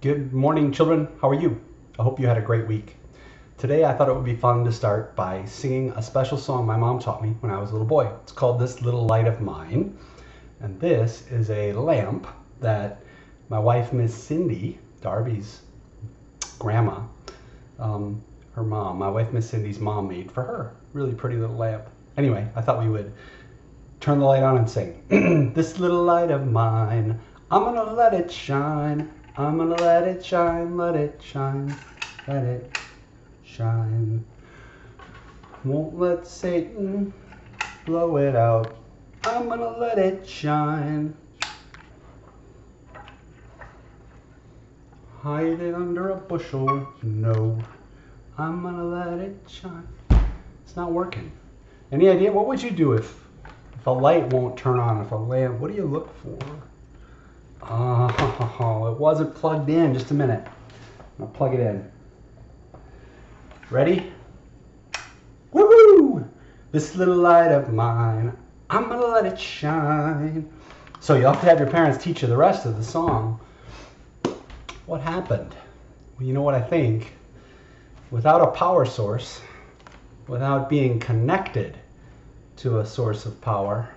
Good morning, children. How are you? I hope you had a great week. Today, I thought it would be fun to start by singing a special song my mom taught me when I was a little boy. It's called This Little Light of Mine. And this is a lamp that my wife, Miss Cindy, Darby's grandma, um, her mom, my wife, Miss Cindy's mom, made for her. Really pretty little lamp. Anyway, I thought we would turn the light on and sing. this little light of mine, I'm gonna let it shine. I'm gonna let it shine, let it shine, let it shine. Won't let Satan blow it out. I'm gonna let it shine. Hide it under a bushel. No, I'm gonna let it shine. It's not working. Any idea? What would you do if, if a light won't turn on? If a lamp, what do you look for? Oh, it wasn't plugged in. Just a minute. I'll plug it in. Ready? Woohoo! This little light of mine, I'm gonna let it shine. So you have to have your parents teach you the rest of the song. What happened? Well, you know what I think? Without a power source, without being connected to a source of power,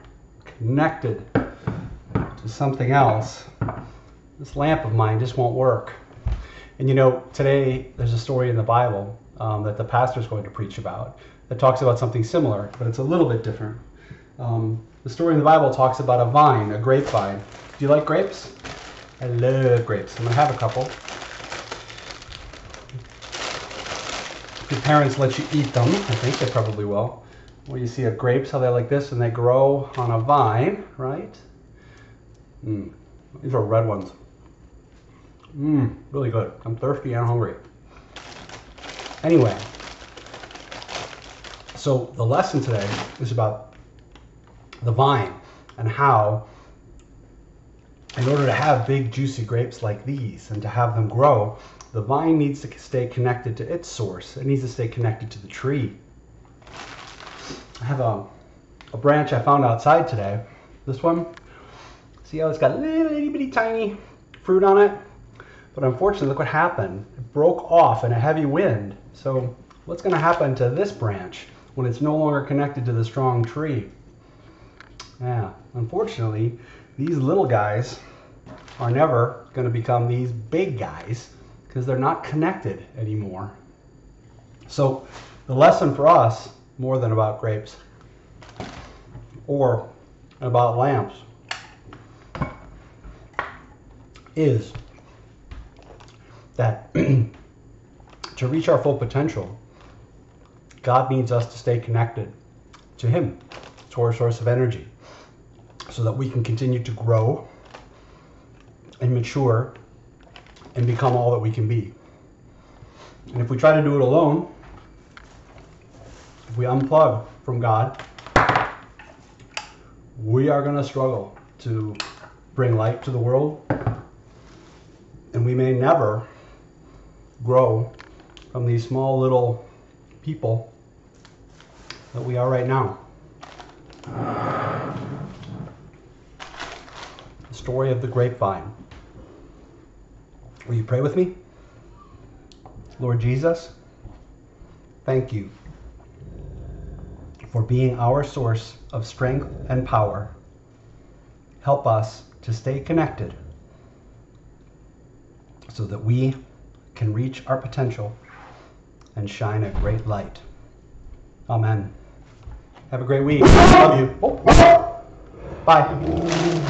connected to something else, this lamp of mine just won't work. And you know, today there's a story in the Bible um, that the pastor is going to preach about that talks about something similar, but it's a little bit different. Um, the story in the Bible talks about a vine, a grapevine. Do you like grapes? I love grapes. I'm going to have a couple. If your parents let you eat them, I think they probably will. Well, you see a grapes, how they're like this, and they grow on a vine, right? Mm. These are red ones. Mmm, really good. I'm thirsty and hungry. Anyway, so the lesson today is about the vine and how, in order to have big, juicy grapes like these and to have them grow, the vine needs to stay connected to its source. It needs to stay connected to the tree. I have a, a branch I found outside today. This one, see how it's got little itty bitty tiny fruit on it? But unfortunately, look what happened. It broke off in a heavy wind. So what's going to happen to this branch when it's no longer connected to the strong tree? Yeah, unfortunately, these little guys are never going to become these big guys because they're not connected anymore. So the lesson for us, more than about grapes or about lamps, is that to reach our full potential, God needs us to stay connected to Him, to our source of energy, so that we can continue to grow and mature and become all that we can be. And if we try to do it alone, if we unplug from God, we are going to struggle to bring light to the world, and we may never grow from these small little people that we are right now. The story of the grapevine. Will you pray with me? Lord Jesus, thank you for being our source of strength and power. Help us to stay connected so that we can reach our potential and shine a great light. Amen. Have a great week. Love you. Oh. Bye.